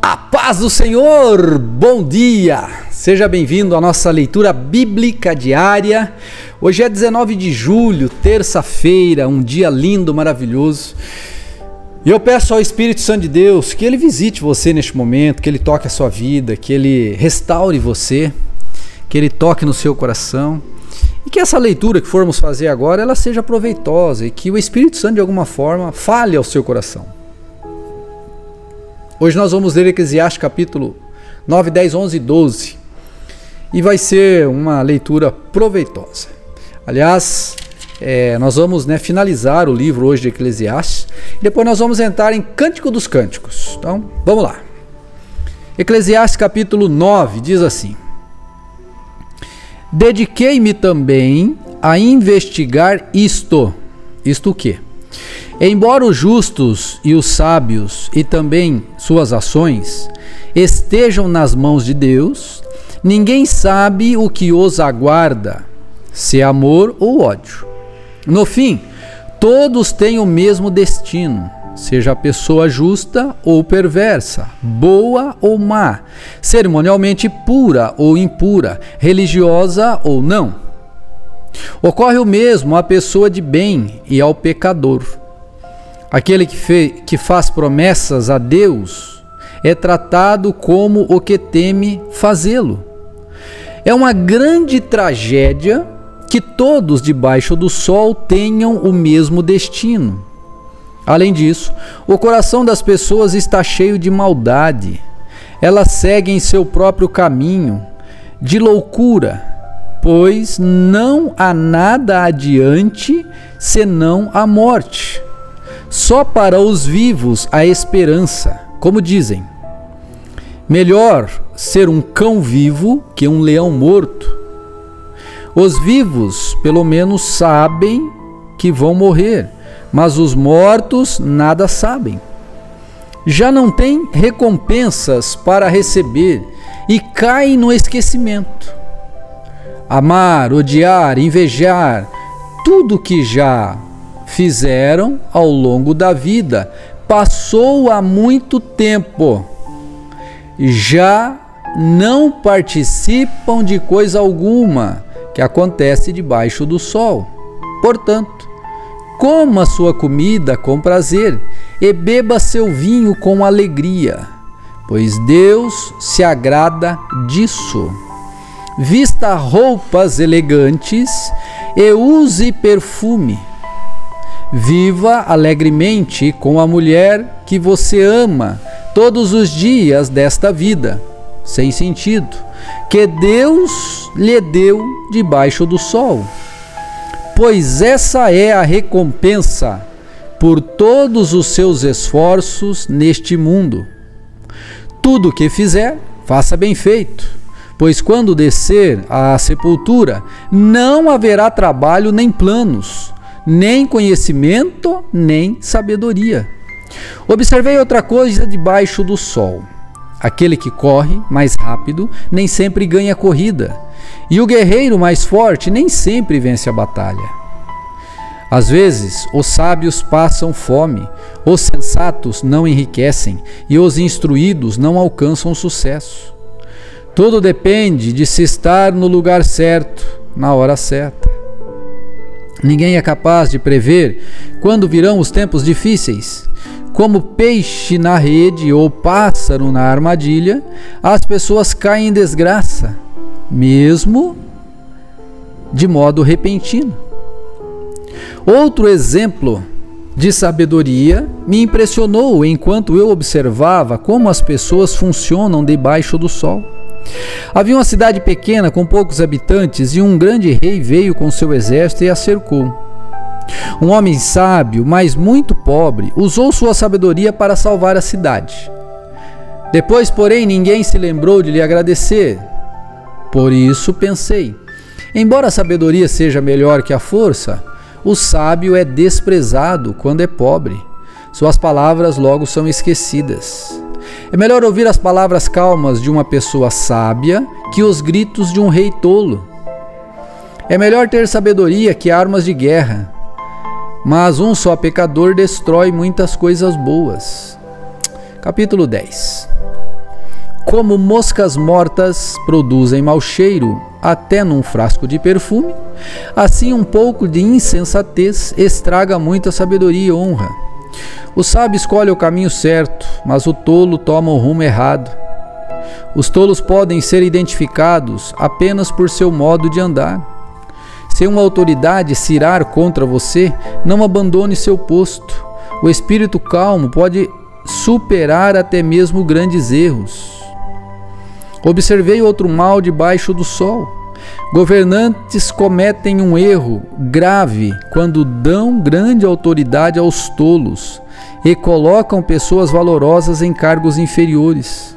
A paz do Senhor, bom dia! Seja bem-vindo à nossa leitura bíblica diária. Hoje é 19 de julho, terça-feira, um dia lindo, maravilhoso. E eu peço ao Espírito Santo de Deus que ele visite você neste momento, que ele toque a sua vida, que ele restaure você, que ele toque no seu coração. E que essa leitura que formos fazer agora, ela seja proveitosa e que o Espírito Santo de alguma forma fale ao seu coração. Hoje nós vamos ler Eclesiastes capítulo 9, 10, 11 e 12. E vai ser uma leitura proveitosa. Aliás, é, nós vamos né, finalizar o livro hoje de Eclesiastes. E depois nós vamos entrar em Cântico dos Cânticos. Então, vamos lá. Eclesiastes capítulo 9 diz assim: Dediquei-me também a investigar isto. Isto o quê? Embora os justos e os sábios e também suas ações estejam nas mãos de Deus, ninguém sabe o que os aguarda, se é amor ou ódio. No fim, todos têm o mesmo destino, seja a pessoa justa ou perversa, boa ou má, cerimonialmente pura ou impura, religiosa ou não. Ocorre o mesmo à pessoa de bem e ao pecador. Aquele que, fe, que faz promessas a Deus é tratado como o que teme fazê-lo. É uma grande tragédia que todos debaixo do sol tenham o mesmo destino. Além disso, o coração das pessoas está cheio de maldade. Elas seguem seu próprio caminho de loucura, pois não há nada adiante senão a morte. Só para os vivos há esperança, como dizem. Melhor ser um cão vivo que um leão morto. Os vivos, pelo menos, sabem que vão morrer, mas os mortos nada sabem. Já não têm recompensas para receber e caem no esquecimento. Amar, odiar, invejar, tudo que já fizeram ao longo da vida. Passou há muito tempo. Já não participam de coisa alguma que acontece debaixo do sol. Portanto, coma sua comida com prazer e beba seu vinho com alegria, pois Deus se agrada disso. Vista roupas elegantes e use perfume Viva alegremente com a mulher que você ama todos os dias desta vida, sem sentido, que Deus lhe deu debaixo do sol. Pois essa é a recompensa por todos os seus esforços neste mundo. Tudo que fizer, faça bem feito, pois quando descer à sepultura, não haverá trabalho nem planos nem conhecimento, nem sabedoria. Observei outra coisa debaixo do sol. Aquele que corre mais rápido nem sempre ganha corrida, e o guerreiro mais forte nem sempre vence a batalha. Às vezes, os sábios passam fome, os sensatos não enriquecem e os instruídos não alcançam sucesso. Tudo depende de se estar no lugar certo, na hora certa. Ninguém é capaz de prever quando virão os tempos difíceis. Como peixe na rede ou pássaro na armadilha, as pessoas caem em desgraça, mesmo de modo repentino. Outro exemplo de sabedoria me impressionou enquanto eu observava como as pessoas funcionam debaixo do sol. Havia uma cidade pequena com poucos habitantes e um grande rei veio com seu exército e a cercou. Um homem sábio, mas muito pobre, usou sua sabedoria para salvar a cidade. Depois, porém, ninguém se lembrou de lhe agradecer. Por isso pensei: embora a sabedoria seja melhor que a força, o sábio é desprezado quando é pobre. Suas palavras logo são esquecidas. É melhor ouvir as palavras calmas de uma pessoa sábia que os gritos de um rei tolo. É melhor ter sabedoria que armas de guerra, mas um só pecador destrói muitas coisas boas. Capítulo 10 Como moscas mortas produzem mau cheiro até num frasco de perfume, assim um pouco de insensatez estraga muita sabedoria e honra. O sábio escolhe o caminho certo, mas o tolo toma o rumo errado. Os tolos podem ser identificados apenas por seu modo de andar. Se uma autoridade se irar contra você, não abandone seu posto. O espírito calmo pode superar até mesmo grandes erros. Observei outro mal debaixo do sol. Governantes cometem um erro grave quando dão grande autoridade aos tolos e colocam pessoas valorosas em cargos inferiores.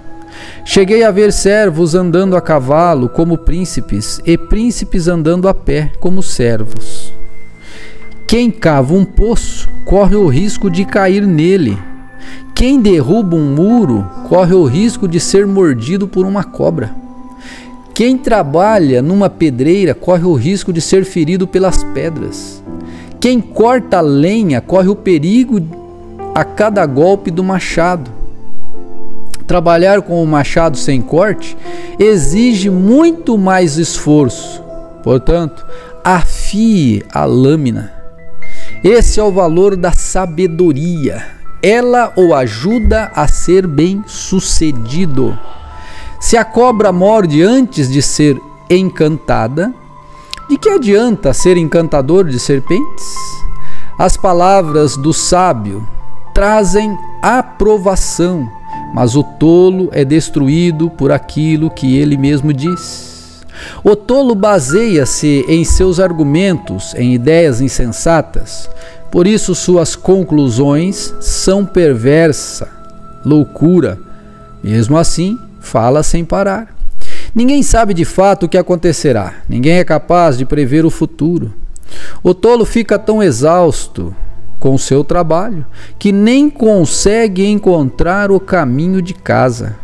Cheguei a ver servos andando a cavalo como príncipes e príncipes andando a pé como servos. Quem cava um poço corre o risco de cair nele quem derruba um muro corre o risco de ser mordido por uma cobra. Quem trabalha numa pedreira corre o risco de ser ferido pelas pedras. Quem corta lenha corre o perigo a cada golpe do machado. Trabalhar com o machado sem corte exige muito mais esforço. Portanto, afie a lâmina. Esse é o valor da sabedoria ela o ajuda a ser bem-sucedido. Se a cobra morde antes de ser encantada, de que adianta ser encantador de serpentes? As palavras do sábio trazem aprovação, mas o tolo é destruído por aquilo que ele mesmo diz. O tolo baseia-se em seus argumentos em ideias insensatas, por isso, suas conclusões são perversa, loucura. Mesmo assim, fala sem parar. Ninguém sabe de fato o que acontecerá, ninguém é capaz de prever o futuro. O tolo fica tão exausto com seu trabalho que nem consegue encontrar o caminho de casa.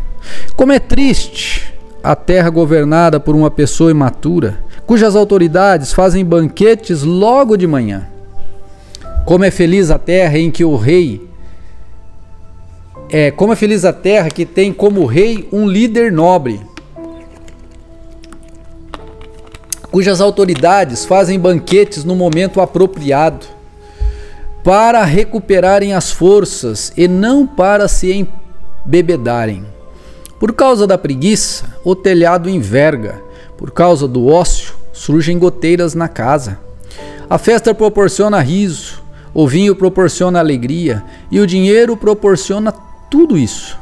Como é triste a terra governada por uma pessoa imatura, cujas autoridades fazem banquetes logo de manhã. Como é feliz a terra em que o rei é, como é feliz a terra que tem como rei um líder nobre, cujas autoridades fazem banquetes no momento apropriado, para recuperarem as forças e não para se embebedarem. Por causa da preguiça, o telhado enverga, por causa do ócio, surgem goteiras na casa. A festa proporciona riso, o vinho proporciona alegria e o dinheiro proporciona tudo isso.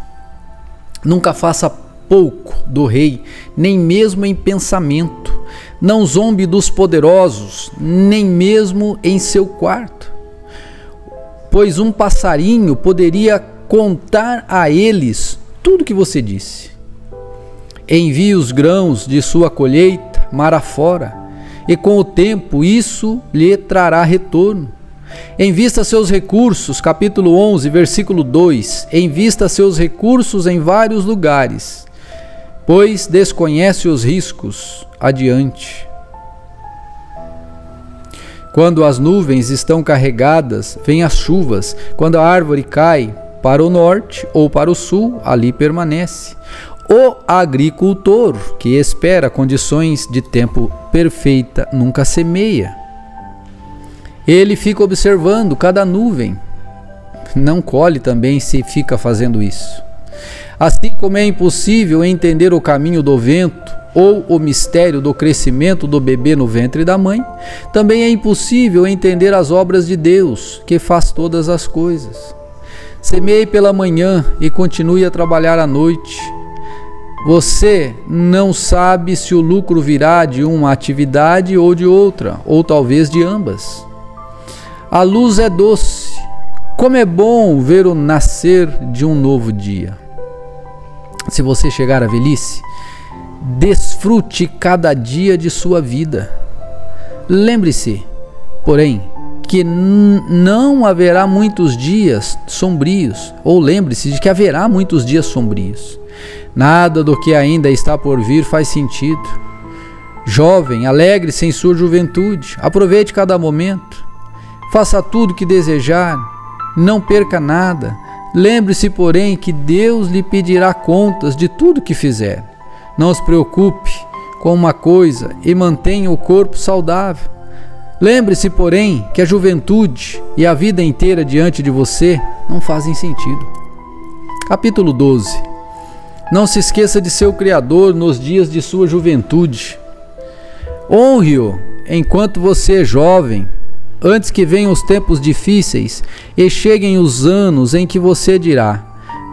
Nunca faça pouco do rei, nem mesmo em pensamento. Não zombe dos poderosos, nem mesmo em seu quarto. Pois um passarinho poderia contar a eles tudo que você disse. Envie os grãos de sua colheita mar afora, e com o tempo isso lhe trará retorno. Invista seus recursos, capítulo 11, versículo 2. Invista seus recursos em vários lugares, pois desconhece os riscos. Adiante. Quando as nuvens estão carregadas, vêm as chuvas. Quando a árvore cai para o norte ou para o sul, ali permanece. O agricultor que espera condições de tempo perfeita nunca semeia. Ele fica observando cada nuvem. Não colhe também se fica fazendo isso. Assim como é impossível entender o caminho do vento ou o mistério do crescimento do bebê no ventre da mãe, também é impossível entender as obras de Deus, que faz todas as coisas. Semeie pela manhã e continue a trabalhar à noite. Você não sabe se o lucro virá de uma atividade ou de outra, ou talvez de ambas. A luz é doce. Como é bom ver o nascer de um novo dia. Se você chegar à velhice, desfrute cada dia de sua vida. Lembre-se, porém, que não haverá muitos dias sombrios, ou lembre-se de que haverá muitos dias sombrios. Nada do que ainda está por vir faz sentido. Jovem, alegre-se em sua juventude, aproveite cada momento. Faça tudo o que desejar, não perca nada, Lembre-se, porém, que Deus lhe pedirá contas de tudo que fizer. Não se preocupe com uma coisa e mantenha o corpo saudável. Lembre-se, porém, que a juventude e a vida inteira diante de você não fazem sentido. Capítulo 12. Não se esqueça de seu Criador nos dias de sua juventude. Honre-o enquanto você é jovem, antes que venham os tempos difíceis e cheguem os anos em que você dirá: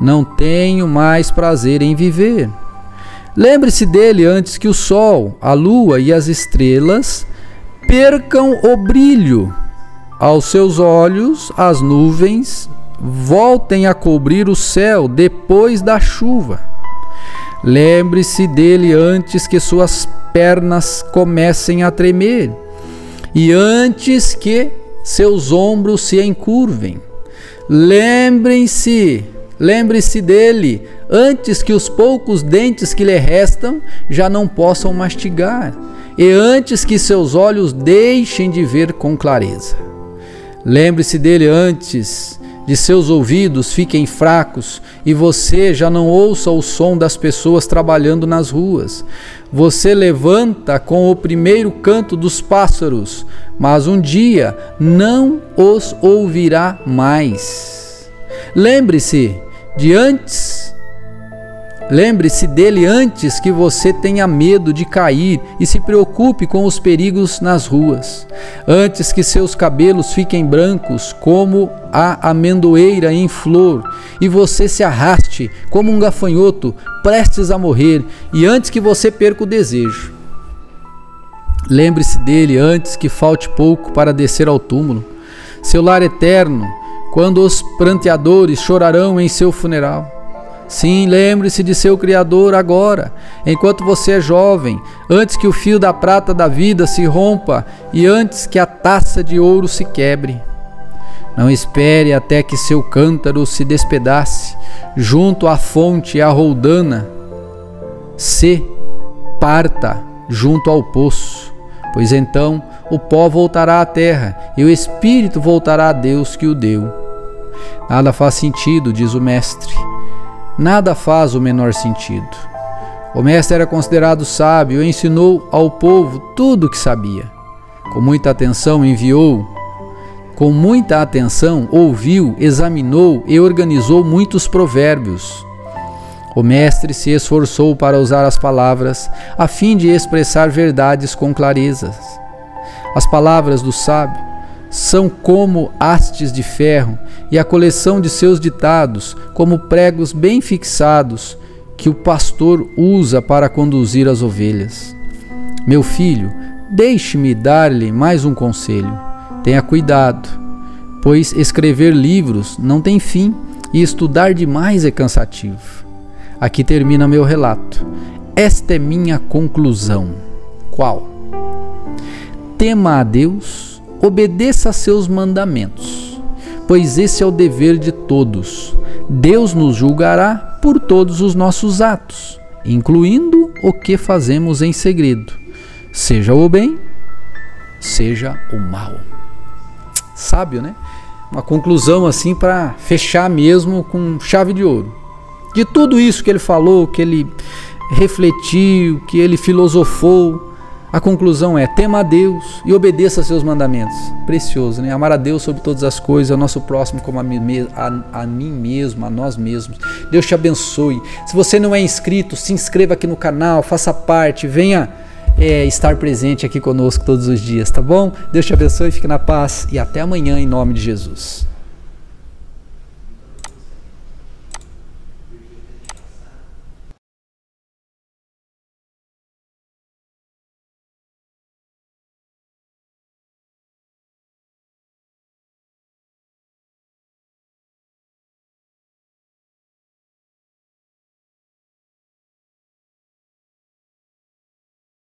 Não tenho mais prazer em viver. Lembre-se dele antes que o sol, a lua e as estrelas percam o brilho. Aos seus olhos, as nuvens voltem a cobrir o céu depois da chuva. Lembre-se dele antes que suas pernas comecem a tremer e antes que seus ombros se encurvem. Lembrem-se, lembre-se dele antes que os poucos dentes que lhe restam já não possam mastigar e antes que seus olhos deixem de ver com clareza. Lembre-se dele antes de seus ouvidos fiquem fracos e você já não ouça o som das pessoas trabalhando nas ruas. Você levanta com o primeiro canto dos pássaros, mas um dia não os ouvirá mais. Lembre-se de antes Lembre-se dele antes que você tenha medo de cair e se preocupe com os perigos nas ruas. Antes que seus cabelos fiquem brancos como a amendoeira em flor e você se arraste como um gafanhoto prestes a morrer e antes que você perca o desejo. Lembre-se dele antes que falte pouco para descer ao túmulo. Seu lar eterno, quando os pranteadores chorarão em seu funeral. Sim, lembre-se de seu Criador agora, enquanto você é jovem, antes que o fio da prata da vida se rompa e antes que a taça de ouro se quebre. Não espere até que seu cântaro se despedace junto à fonte e à roldana. Se parta junto ao poço, pois então o pó voltará à terra e o espírito voltará a Deus que o deu. Nada faz sentido, diz o Mestre nada faz o menor sentido. O mestre era considerado sábio e ensinou ao povo tudo o que sabia. Com muita atenção enviou, com muita atenção ouviu, examinou e organizou muitos provérbios. O mestre se esforçou para usar as palavras a fim de expressar verdades com clareza. As palavras do sábio são como hastes de ferro, e a coleção de seus ditados como pregos bem fixados que o pastor usa para conduzir as ovelhas. Meu filho, deixe-me dar-lhe mais um conselho. Tenha cuidado, pois escrever livros não tem fim e estudar demais é cansativo. Aqui termina meu relato. Esta é minha conclusão. Qual? Tema a Deus obedeça a seus mandamentos, pois esse é o dever de todos. Deus nos julgará por todos os nossos atos, incluindo o que fazemos em segredo, seja o bem, seja o mal. Sábio, né? Uma conclusão assim para fechar mesmo com chave de ouro. De tudo isso que ele falou, que ele refletiu, que ele filosofou, a conclusão é: tema a Deus e obedeça a seus mandamentos. Precioso, né? Amar a Deus sobre todas as coisas, ao nosso próximo como a mim, a, a mim mesmo, a nós mesmos. Deus te abençoe. Se você não é inscrito, se inscreva aqui no canal, faça parte, venha é, estar presente aqui conosco todos os dias, tá bom? Deus te abençoe, fique na paz e até amanhã em nome de Jesus.